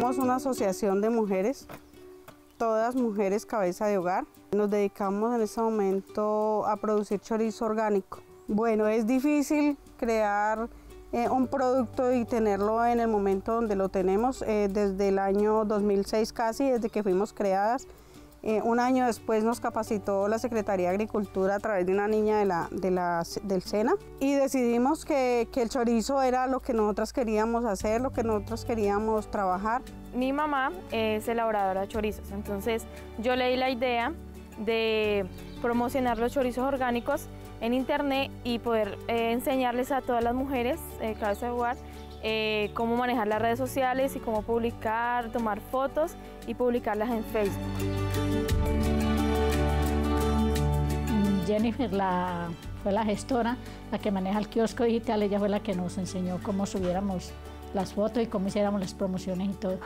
Somos una asociación de mujeres, todas mujeres cabeza de hogar. Nos dedicamos en este momento a producir chorizo orgánico. Bueno, es difícil crear eh, un producto y tenerlo en el momento donde lo tenemos, eh, desde el año 2006 casi, desde que fuimos creadas. Eh, un año después nos capacitó la Secretaría de Agricultura a través de una niña del SENA y decidimos que, el chorizo era lo que nosotros queríamos hacer, lo que nosotros queríamos trabajar. Mi mamá es elaboradora de chorizos, entonces yo le di la idea de promocionar los chorizos orgánicos en internet y poder eh, enseñarles a todas las mujeres, eh, cabeza de hogar, eh, cómo manejar las redes sociales y cómo publicar, tomar fotos y publicarlas en Facebook. Jennifer la, fue la gestora, la que maneja el kiosco digital, ella fue la que nos enseñó cómo subiéramos las fotos y cómo hiciéramos las promociones y todo.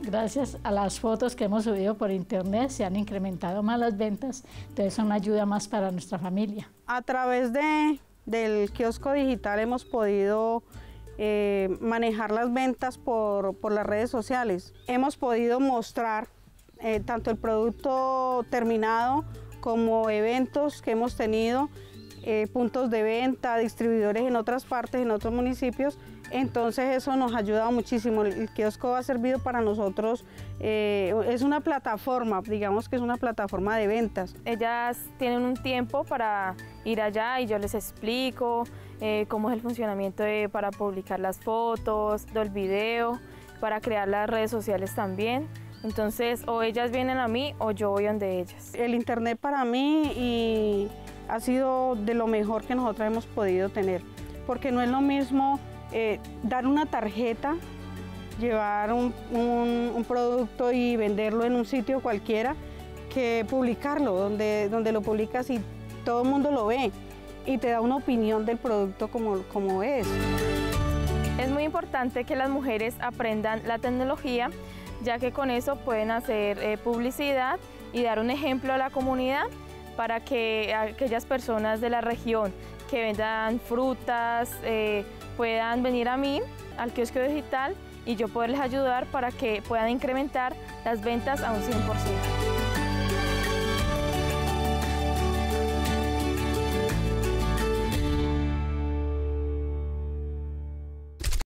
Gracias a las fotos que hemos subido por internet se han incrementado más las ventas, entonces es una ayuda más para nuestra familia. A través de, del kiosco digital hemos podido eh, manejar las ventas por, por, las redes sociales. Hemos podido mostrar eh, tanto el producto terminado como eventos que hemos tenido, eh, puntos de venta, distribuidores en otras partes, en otros municipios, entonces eso nos ha ayudado muchísimo. El kiosco ha servido para nosotros, eh, es una plataforma, digamos que es una plataforma de ventas. Ellas tienen un tiempo para ir allá y yo les explico eh, cómo es el funcionamiento para publicar las fotos, del video, para crear las redes sociales también. Entonces o ellas vienen a mí o yo voy donde ellas. El internet para mí y ha sido de lo mejor que nosotros hemos podido tener, porque no es lo mismo eh, dar una tarjeta, llevar un, producto y venderlo en un sitio cualquiera, que publicarlo, donde, donde lo publicas y todo el mundo lo ve y te da una opinión del producto como, como es. Es muy importante que las mujeres aprendan la tecnología, ya que con eso pueden hacer eh, publicidad y dar un ejemplo a la comunidad para que aquellas personas de la región que vendan frutas, eh, puedan venir a mí, al kiosco digital, y yo poderles ayudar para que puedan incrementar las ventas a un 100%.